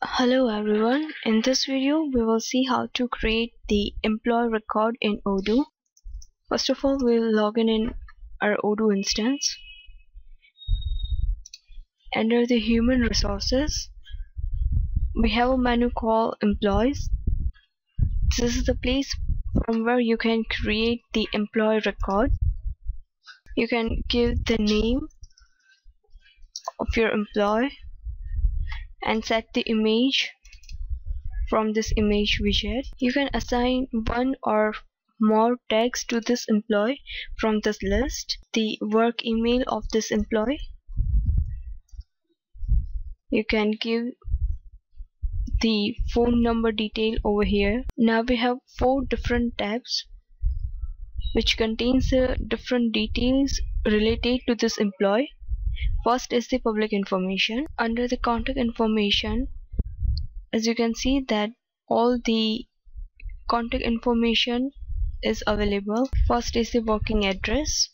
Hello everyone, in this video we will see how to create the employee record in Odoo. First of all we'll log in in our Odoo instance. Under the human resources we have a menu called employees. This is the place from where you can create the employee record. You can give the name of your employee and set the image from this image widget. You can assign one or more tags to this employee from this list. The work email of this employee. You can give the phone number detail over here. Now we have four different tabs which contains uh, different details related to this employee First is the public information. Under the contact information, as you can see that all the contact information is available. First is the working address.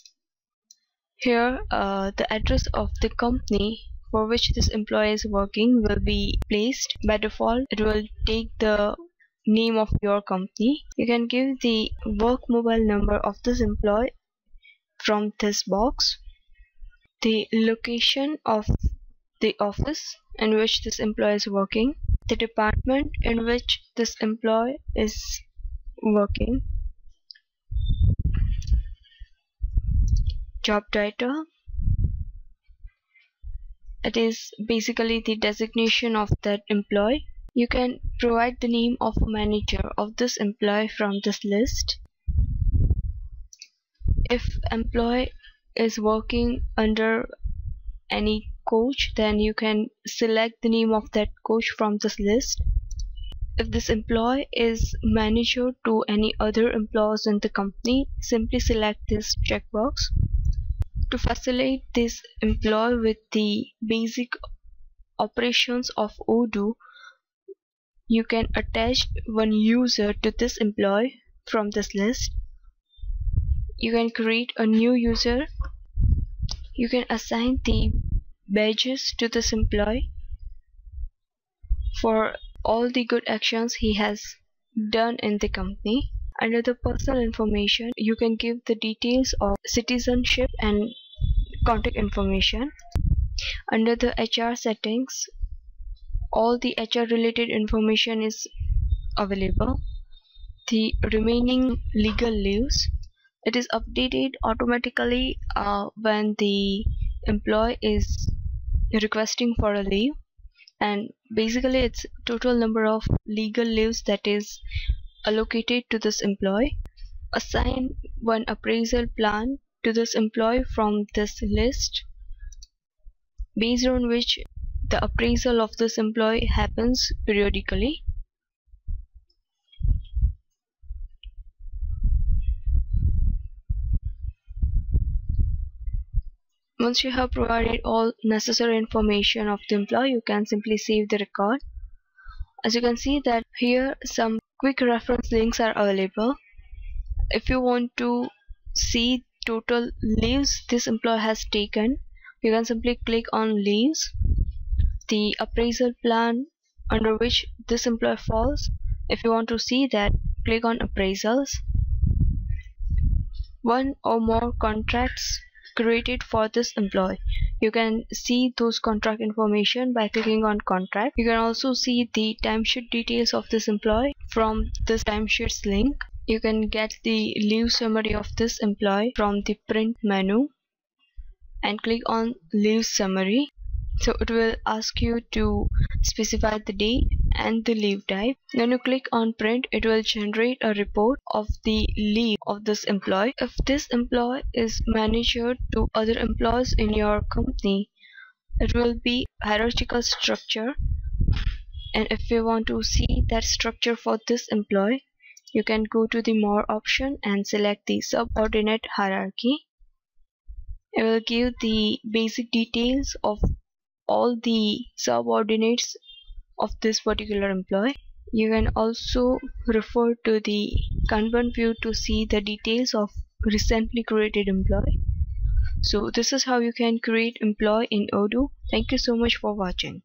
Here uh, the address of the company for which this employee is working will be placed. By default it will take the name of your company. You can give the work mobile number of this employee from this box the location of the office in which this employee is working, the department in which this employee is working, job title, it is basically the designation of that employee. You can provide the name of a manager of this employee from this list. If employee is working under any coach then you can select the name of that coach from this list. If this employee is manager to any other employees in the company simply select this checkbox. To facilitate this employee with the basic operations of Odoo you can attach one user to this employee from this list. You can create a new user you can assign the badges to this employee for all the good actions he has done in the company. Under the personal information you can give the details of citizenship and contact information. Under the HR settings all the HR related information is available. The remaining legal leaves it is updated automatically uh, when the employee is requesting for a leave. And basically it's total number of legal leaves that is allocated to this employee. Assign one appraisal plan to this employee from this list based on which the appraisal of this employee happens periodically Once you have provided all necessary information of the employee, you can simply save the record. As you can see that here some quick reference links are available. If you want to see total leaves this employee has taken, you can simply click on leaves. The appraisal plan under which this employee falls, if you want to see that, click on appraisals. One or more contracts created for this employee. You can see those contract information by clicking on contract. You can also see the timesheet details of this employee from this timesheets link. You can get the leave summary of this employee from the print menu and click on leave summary. So it will ask you to specify the date and the leave type. When you click on print it will generate a report of the leave of this employee. If this employee is manager to other employees in your company it will be hierarchical structure. And if you want to see that structure for this employee you can go to the more option and select the subordinate hierarchy. It will give the basic details of all the subordinates of this particular employee. You can also refer to the Kanban view to see the details of recently created employee. So this is how you can create employee in Odoo. Thank you so much for watching